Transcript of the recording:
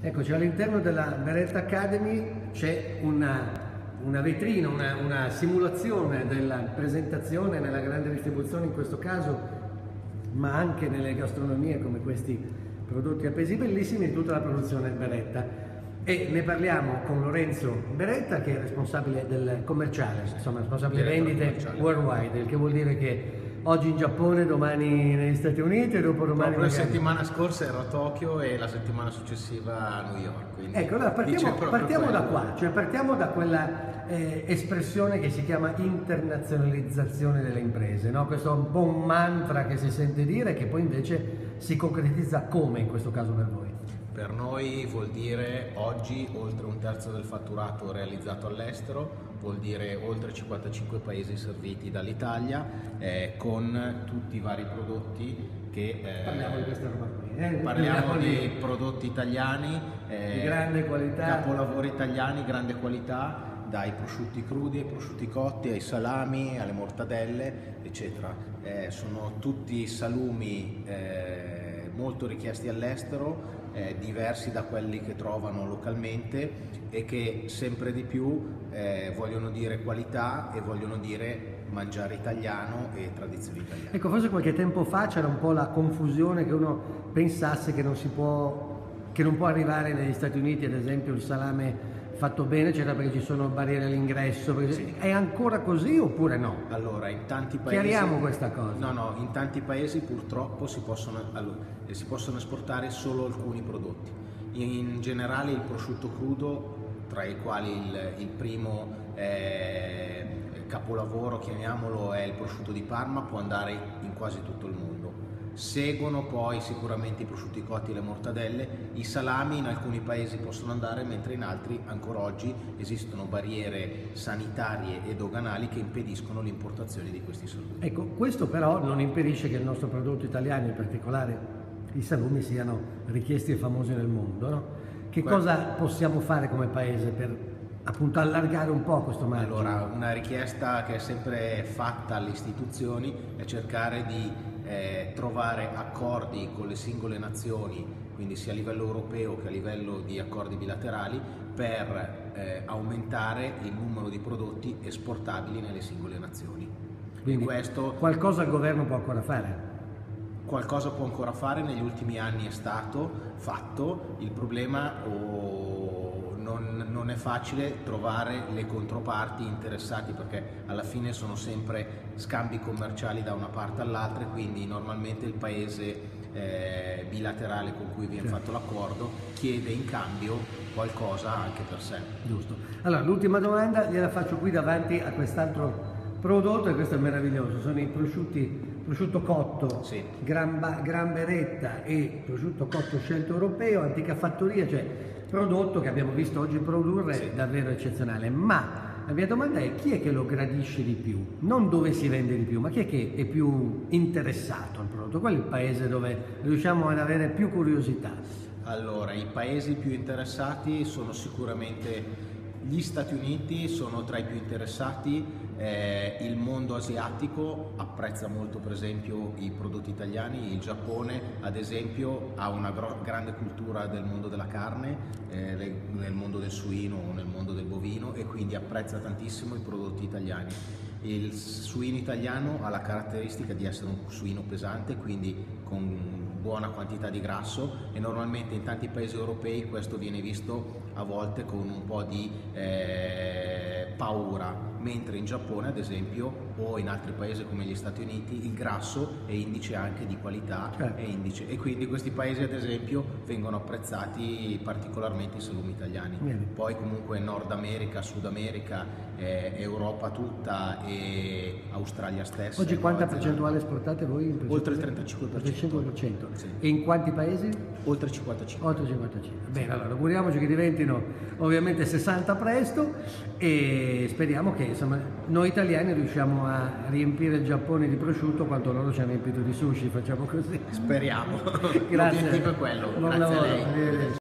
Eccoci, all'interno della Beretta Academy c'è una, una vetrina, una, una, simulazione della presentazione nella grande distribuzione in questo caso, ma anche nelle gastronomie come questi prodotti appesi bellissimi di tutta la produzione Beretta. E ne parliamo con Lorenzo Beretta che è responsabile del commerciale, insomma responsabile vendite worldwide, il che vuol dire che oggi in Giappone, domani negli Stati Uniti e dopo domani Proprio la settimana scorsa ero a Tokyo e la settimana successiva a New York. Ecco, allora partiamo, partiamo da qua, cioè partiamo da quella eh, espressione che si chiama internazionalizzazione delle imprese, no? questo è un po' un mantra che si sente dire che poi invece si concretizza come in questo caso per voi? Per noi vuol dire oggi oltre un terzo del fatturato realizzato all'estero, vuol dire oltre 55 paesi serviti dall'Italia eh, con tutti i vari prodotti che... Eh, parliamo di questa roba qui. Eh? Parliamo di prodotti italiani, eh, di grande qualità. Capolavori italiani, grande qualità, dai prosciutti crudi ai prosciutti cotti, ai salami, alle mortadelle, eccetera. Eh, sono tutti salumi eh, molto richiesti all'estero, eh, diversi da quelli che trovano localmente e che sempre di più eh, vogliono dire qualità e vogliono dire mangiare italiano e tradizione italiana. Ecco, forse qualche tempo fa c'era un po' la confusione che uno pensasse che non si può che non può arrivare negli Stati Uniti, ad esempio, il salame fatto bene, c'era perché ci sono barriere all'ingresso. Sì. È ancora così oppure no? Allora, in tanti paesi. Chiariamo questa cosa. No, no, in tanti paesi purtroppo si possono, allora, si possono esportare solo alcuni prodotti. In generale il prosciutto crudo, tra i quali il, il primo eh, capolavoro, chiamiamolo, è il prosciutto di Parma, può andare in quasi tutto il mondo Seguono poi sicuramente i prosciutti cotti e le mortadelle, i salami in alcuni paesi possono andare mentre in altri ancora oggi esistono barriere sanitarie e doganali che impediscono l'importazione di questi salumi. Ecco, questo però non impedisce che il nostro prodotto italiano, in particolare i salumi, siano richiesti e famosi nel mondo. No? Che Beh, cosa possiamo fare come paese per appunto allargare un po' questo margine? Allora, una richiesta che è sempre fatta alle istituzioni è cercare di eh, trovare accordi con le singole nazioni, quindi sia a livello europeo che a livello di accordi bilaterali, per eh, aumentare il numero di prodotti esportabili nelle singole nazioni. Quindi questo, qualcosa il governo può ancora fare? Qualcosa può ancora fare, negli ultimi anni è stato fatto, il problema oh, non, non, è facile trovare le controparti interessati perché alla fine sono sempre scambi commerciali da una parte all'altra quindi normalmente il paese eh, bilaterale con cui viene certo. fatto l'accordo chiede in cambio qualcosa anche per sé. Giusto. Allora l'ultima domanda gliela faccio qui davanti a quest'altro prodotto e questo è meraviglioso, sono i prosciutti prosciutto cotto, sì. gran, gran, beretta e prosciutto cotto scelto europeo, antica fattoria, cioè prodotto che abbiamo visto oggi produrre sì. davvero eccezionale. Ma la mia domanda è chi è che lo gradisce di più? Non dove si vende di più, ma chi è che è più interessato al prodotto? Qual è il paese dove riusciamo ad avere più curiosità? Allora, i paesi più interessati sono sicuramente gli Stati Uniti sono tra i più interessati, eh, il mondo asiatico apprezza molto per esempio i prodotti italiani, il Giappone ad esempio ha una grande cultura del mondo della carne, eh, nel mondo del suino o nel mondo del bovino e quindi apprezza tantissimo i prodotti italiani. Il suino italiano ha la caratteristica di essere un suino pesante, quindi con buona quantità di grasso e normalmente in tanti paesi europei questo viene visto a volte con un po' di eh, paura mentre in Giappone ad esempio o in altri paesi come gli Stati Uniti il grasso è indice anche di qualità certo. indice, e quindi questi paesi ad esempio vengono apprezzati particolarmente i salumi italiani. Bene. Poi comunque Nord America, Sud America, eh, Europa tutta e Australia stessa. Oggi quanta percentuale esportate voi? Oltre il 35%. 35%. Sì. E in quanti paesi? Oltre 55. Oltre 55. Bene, allora auguriamoci che diventino ovviamente 60 presto e speriamo che insomma, noi italiani riusciamo a riempire il Giappone di prosciutto quanto loro ci hanno riempito di sushi, facciamo così. Speriamo. Grazie. L'obiettivo è quello. Buon Grazie lavoro.